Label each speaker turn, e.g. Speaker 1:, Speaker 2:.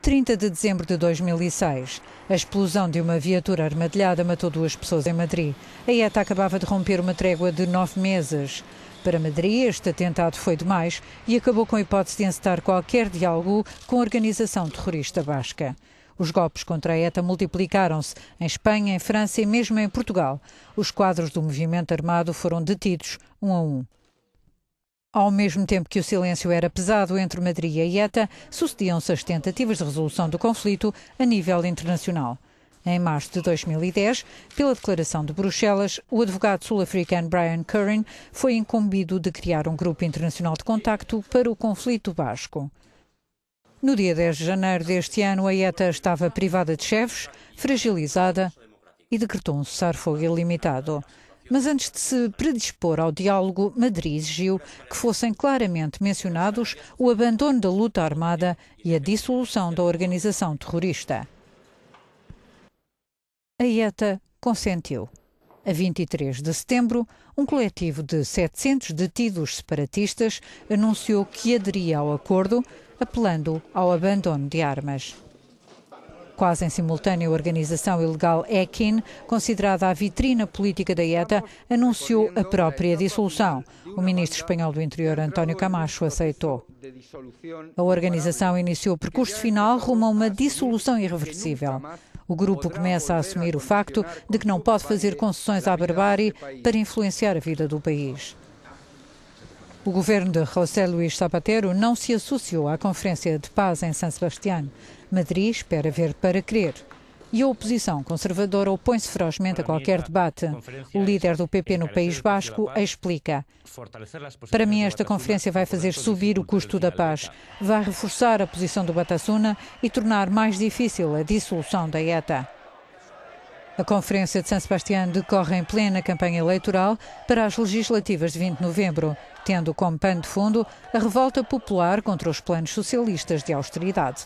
Speaker 1: 30 de dezembro de 2006. A explosão de uma viatura armadilhada matou duas pessoas em Madrid. A ETA acabava de romper uma trégua de nove meses. Para Madrid, este atentado foi demais e acabou com a hipótese de encetar qualquer diálogo com a organização terrorista basca. Os golpes contra a ETA multiplicaram-se em Espanha, em França e mesmo em Portugal. Os quadros do movimento armado foram detidos um a um. Ao mesmo tempo que o silêncio era pesado entre Madrid e ETA, sucediam-se as tentativas de resolução do conflito a nível internacional. Em março de 2010, pela declaração de Bruxelas, o advogado sul-africano Brian Curran foi incumbido de criar um grupo internacional de contacto para o conflito basco. No dia 10 de janeiro deste ano, a ETA estava privada de chefes, fragilizada e decretou um cessar-fogo ilimitado. Mas antes de se predispor ao diálogo, Madrid exigiu que fossem claramente mencionados o abandono da luta armada e a dissolução da organização terrorista. A ETA consentiu. A 23 de setembro, um coletivo de 700 detidos separatistas anunciou que aderia ao acordo, apelando ao abandono de armas. Quase em simultâneo, a organização ilegal EKIN, considerada a vitrina política da ETA, anunciou a própria dissolução. O ministro espanhol do Interior, António Camacho, aceitou. A organização iniciou o percurso final rumo a uma dissolução irreversível. O grupo começa a assumir o facto de que não pode fazer concessões à barbárie para influenciar a vida do país. O governo de José Luís Zapatero não se associou à Conferência de Paz em San Sebastián. Madrid espera ver para crer. E a oposição conservadora opõe-se ferozmente a qualquer debate. O líder do PP no País Basco explica: Para mim, esta conferência vai fazer subir o custo da paz, vai reforçar a posição do Batasuna e tornar mais difícil a dissolução da ETA. A Conferência de San Sebastián decorre em plena campanha eleitoral para as legislativas de 20 de novembro, tendo como pano de fundo a revolta popular contra os planos socialistas de austeridade.